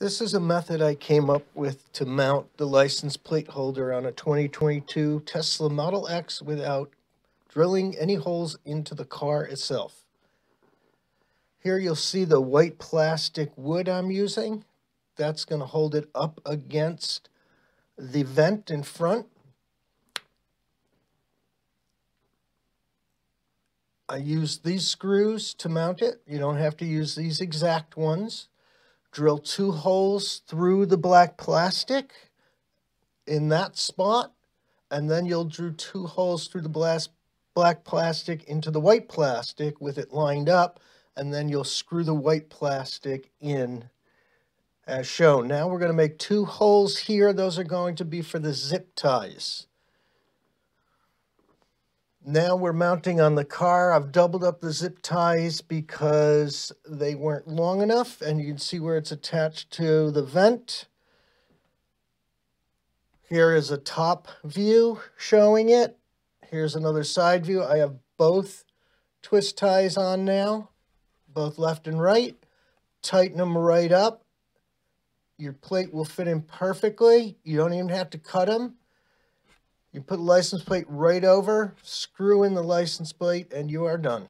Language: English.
This is a method I came up with to mount the license plate holder on a 2022 Tesla Model X without drilling any holes into the car itself. Here you'll see the white plastic wood I'm using. That's going to hold it up against the vent in front. I use these screws to mount it. You don't have to use these exact ones drill two holes through the black plastic in that spot, and then you'll drill two holes through the black plastic into the white plastic with it lined up, and then you'll screw the white plastic in as shown. Now we're going to make two holes here. Those are going to be for the zip ties. Now we're mounting on the car. I've doubled up the zip ties because they weren't long enough and you can see where it's attached to the vent. Here is a top view showing it. Here's another side view. I have both twist ties on now, both left and right. Tighten them right up. Your plate will fit in perfectly. You don't even have to cut them. You put the license plate right over, screw in the license plate, and you are done.